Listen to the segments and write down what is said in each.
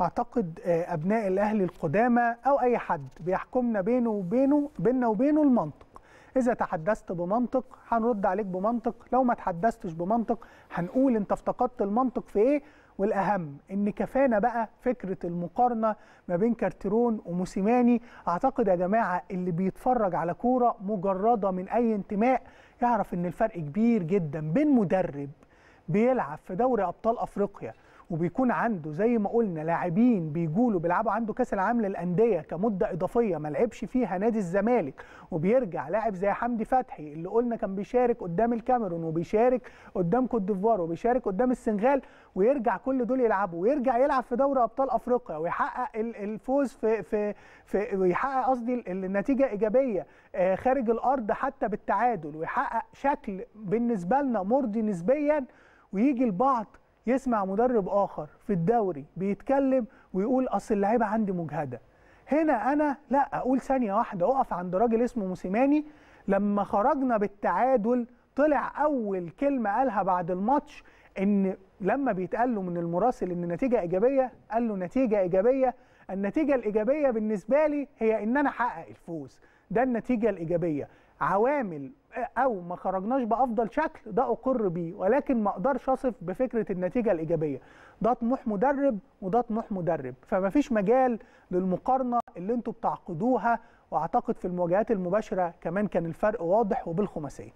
أعتقد آه، أبناء الاهلي القدامى أو أي حد بيحكمنا بينه وبينه بيننا وبينه المنطق. إذا تحدثت بمنطق هنرد عليك بمنطق. لو ما تحدثتش بمنطق هنقول أنت افتقدت المنطق في إيه؟ والأهم إن كفانا بقى فكرة المقارنة ما بين كارتيرون وموسيماني. أعتقد يا جماعة اللي بيتفرج على كورة مجردة من أي انتماء يعرف إن الفرق كبير جدا بين مدرب بيلعب في دوري أبطال أفريقيا وبيكون عنده زي ما قلنا لاعبين بيجولوا بيلعبوا عنده كأس العالم للأندية كمدة إضافية ما لعبش فيها نادي الزمالك وبيرجع لاعب زي حمدي فتحي اللي قلنا كان بيشارك قدام الكاميرون وبيشارك قدام كوت ديفوار وبيشارك قدام السنغال ويرجع كل دول يلعبوا ويرجع يلعب في دوري أبطال أفريقيا ويحقق ال- الفوز في في في ويحقق قصدي ال- النتيجه إيجابية آه، خارج الأرض حتى بالتعادل ويحقق شكل بالنسبة لنا مرضي نسبيا ويجي البعض يسمع مدرب آخر في الدوري بيتكلم ويقول أصل اللعيبة عندي مجهدة. هنا أنا لا أقول ثانية واحدة أقف عند راجل اسمه موسيماني. لما خرجنا بالتعادل طلع أول كلمة قالها بعد الماتش إن لما بيتقال له من المراسل إن نتيجة إيجابية قال له نتيجة إيجابية. النتيجة الإيجابية بالنسبة لي هي إن أنا أحقق الفوز. ده النتيجة الإيجابية. عوامل أو ما خرجناش بأفضل شكل ده أقر بيه. ولكن ما أقدرش أصف بفكرة النتيجة الإيجابية. ده طموح مدرب وده طموح مدرب. فما فيش مجال للمقارنة اللي أنتوا بتعقدوها وأعتقد في المواجهات المباشرة كمان كان الفرق واضح وبالخماسية.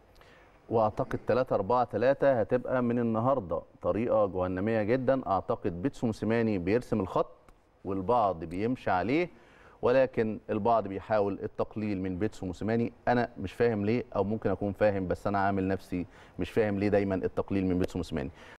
وأعتقد 3 4 3 هتبقى من النهارده. طريقة جهنمية جدا. أعتقد بيتسو موسيماني بيرسم الخط والبعض بيمشي عليه. ولكن البعض بيحاول التقليل من بيتسو موسيماني. أنا مش فاهم ليه أو ممكن أكون فاهم بس أنا عامل نفسي مش فاهم ليه دايما التقليل من بيتسو موسيماني.